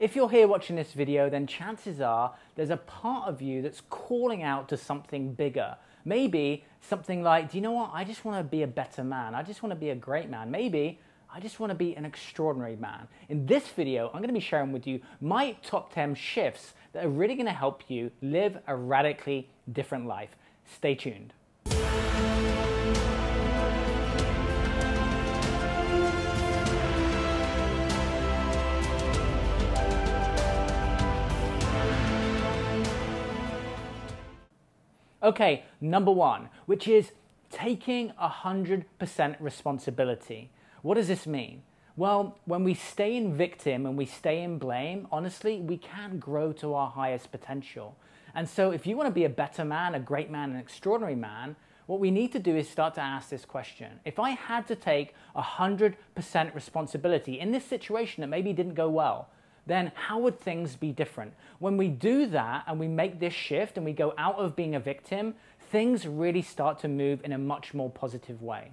If you're here watching this video, then chances are there's a part of you that's calling out to something bigger. Maybe something like, do you know what? I just want to be a better man. I just want to be a great man. Maybe I just want to be an extraordinary man. In this video, I'm going to be sharing with you my top 10 shifts that are really going to help you live a radically different life. Stay tuned. Okay, number one, which is taking 100% responsibility. What does this mean? Well, when we stay in victim and we stay in blame, honestly, we can't grow to our highest potential. And so, if you want to be a better man, a great man, an extraordinary man, what we need to do is start to ask this question. If I had to take 100% responsibility in this situation that maybe didn't go well, then how would things be different? When we do that and we make this shift and we go out of being a victim, things really start to move in a much more positive way.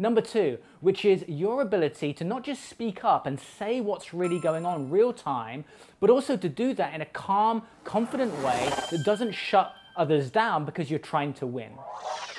Number two, which is your ability to not just speak up and say what's really going on real time, but also to do that in a calm, confident way that doesn't shut others down because you're trying to win.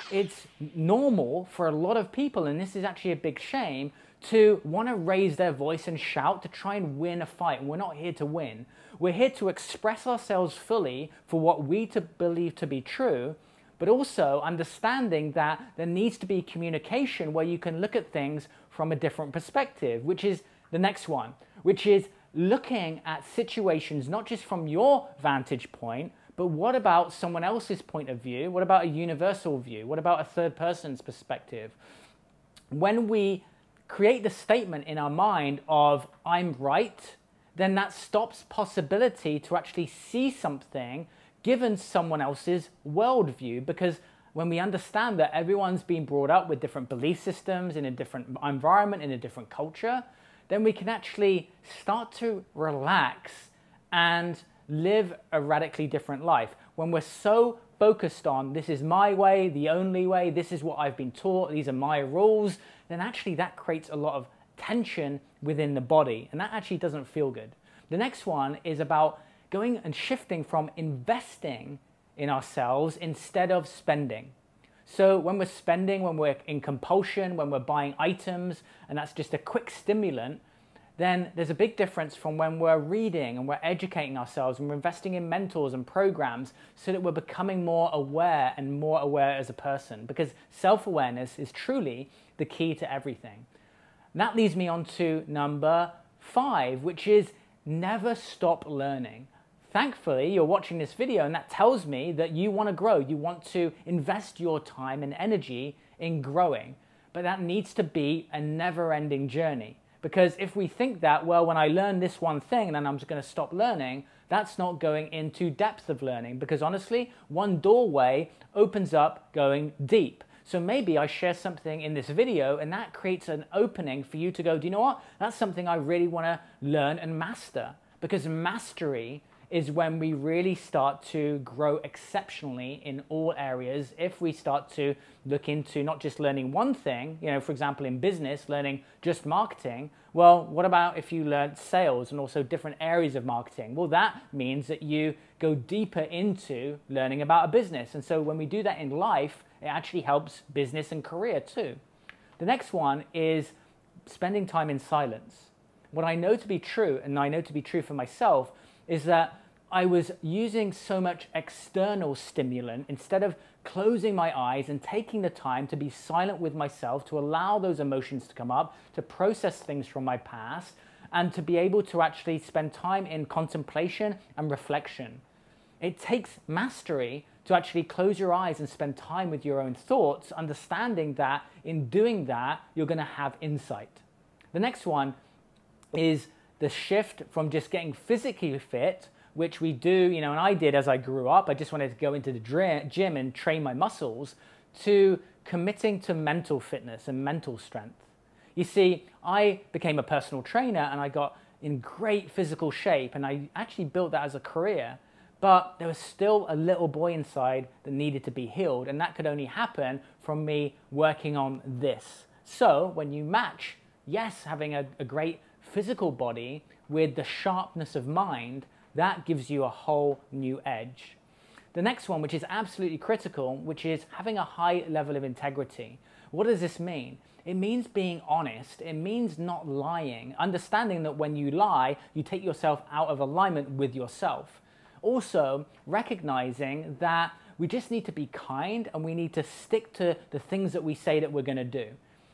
It's normal for a lot of people, and this is actually a big shame, to want to raise their voice and shout to try and win a fight. we're not here to win. We're here to express ourselves fully for what we to believe to be true but also understanding that there needs to be communication where you can look at things from a different perspective, which is the next one, which is looking at situations not just from your vantage point, but what about someone else's point of view? What about a universal view? What about a third person's perspective? When we create the statement in our mind of, I'm right, then that stops possibility to actually see something given someone else's worldview because when we understand that everyone's been brought up with different belief systems in a different environment, in a different culture, then we can actually start to relax and live a radically different life. When we're so focused on this is my way, the only way, this is what I've been taught, these are my rules, then actually that creates a lot of tension within the body, and that actually doesn't feel good. The next one is about going and shifting from investing in ourselves instead of spending. So when we're spending, when we're in compulsion, when we're buying items, and that's just a quick stimulant, then there's a big difference from when we're reading and we're educating ourselves and we're investing in mentors and programs so that we're becoming more aware and more aware as a person because self awareness is truly the key to everything. And that leads me on to number five, which is never stop learning. Thankfully, you're watching this video and that tells me that you want to grow. You want to invest your time and energy in growing. But that needs to be a never ending journey. Because if we think that, well, when I learn this one thing then I'm just going to stop learning, that's not going into depth of learning. Because honestly, one doorway opens up going deep. So maybe I share something in this video and that creates an opening for you to go, do you know what? That's something I really want to learn and master. Because mastery is when we really start to grow exceptionally in all areas. If we start to look into not just learning one thing, you know, for example, in business, learning just marketing, well, what about if you learn sales and also different areas of marketing? Well, that means that you go deeper into learning about a business. And so when we do that in life, it actually helps business and career too. The next one is spending time in silence. What I know to be true, and I know to be true for myself, is that I was using so much external stimulant instead of closing my eyes and taking the time to be silent with myself, to allow those emotions to come up, to process things from my past, and to be able to actually spend time in contemplation and reflection. It takes mastery to actually close your eyes and spend time with your own thoughts, understanding that in doing that, you're going to have insight. The next one is the shift from just getting physically fit, which we do, you know, and I did as I grew up. I just wanted to go into the gym and train my muscles, to committing to mental fitness and mental strength. You see, I became a personal trainer and I got in great physical shape, and I actually built that as a career. But there was still a little boy inside that needed to be healed, and that could only happen from me working on this. So when you match, yes, having a, a great physical body with the sharpness of mind, that gives you a whole new edge. The next one, which is absolutely critical, which is having a high level of integrity. What does this mean? It means being honest. It means not lying, understanding that when you lie, you take yourself out of alignment with yourself. Also, recognizing that we just need to be kind and we need to stick to the things that we say that we're going to do.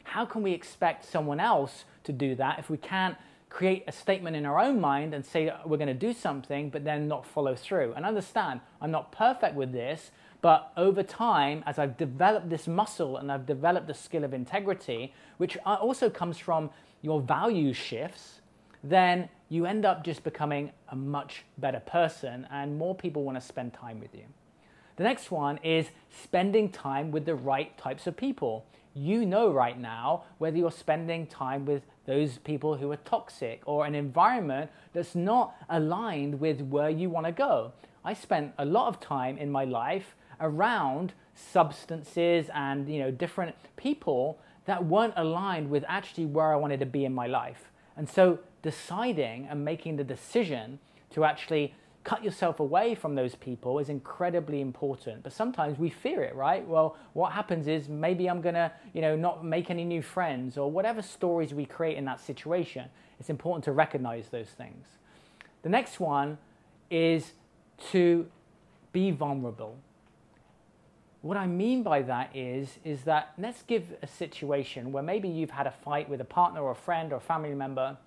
How can we expect someone else to do that if we can't create a statement in our own mind and say we're going to do something, but then not follow through? And understand, I'm not perfect with this, but over time, as I've developed this muscle and I've developed the skill of integrity, which also comes from your value shifts, then you end up just becoming a much better person and more people want to spend time with you. The next one is spending time with the right types of people. You know right now whether you're spending time with those people who are toxic or an environment that's not aligned with where you want to go. I spent a lot of time in my life around substances and you know different people that weren't aligned with actually where I wanted to be in my life. And so deciding and making the decision to actually cut yourself away from those people is incredibly important. But sometimes we fear it, right? Well, what happens is maybe I'm to, you know, not make any new friends or whatever stories we create in that situation. It's important to recognize those things. The next one is to be vulnerable. What I mean by that is, is that let's give a situation where maybe you've had a fight with a partner or a friend or a family member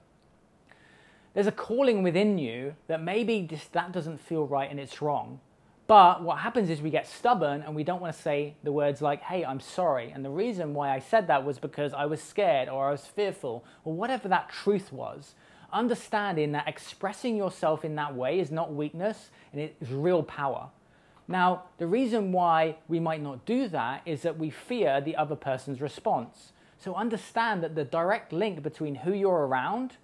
there's a calling within you that maybe just that doesn't feel right and it's wrong. But what happens is we get stubborn and we don't want to say the words like, hey, I'm sorry. And the reason why I said that was because I was scared or I was fearful or whatever that truth was. Understanding that expressing yourself in that way is not weakness and it is real power. Now, the reason why we might not do that is that we fear the other person's response. So understand that the direct link between who you're around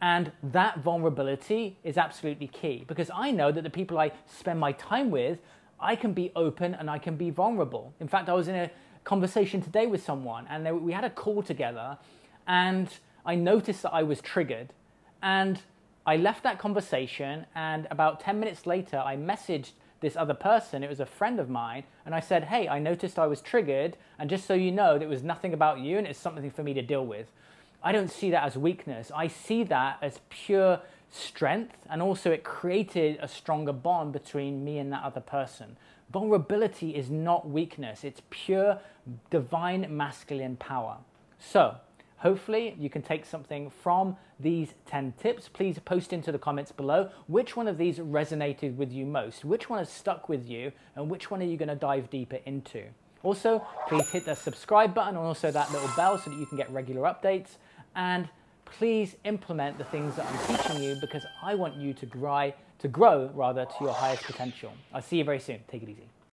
and that vulnerability is absolutely key because I know that the people I spend my time with, I can be open and I can be vulnerable. In fact, I was in a conversation today with someone and we had a call together and I noticed that I was triggered. And I left that conversation and about 10 minutes later, I messaged this other person, it was a friend of mine, and I said, Hey, I noticed I was triggered, and just so you know, it was nothing about you and it's something for me to deal with. I don't see that as weakness. I see that as pure strength, and also it created a stronger bond between me and that other person. Vulnerability is not weakness, it's pure divine masculine power. So, hopefully, you can take something from these 10 tips. Please post into the comments below which one of these resonated with you most, which one has stuck with you, and which one are you going to dive deeper into. Also, please hit the subscribe button and also that little bell so that you can get regular updates and please implement the things that I'm teaching you because I want you to grow, to grow rather to your highest potential. I'll see you very soon. Take it easy.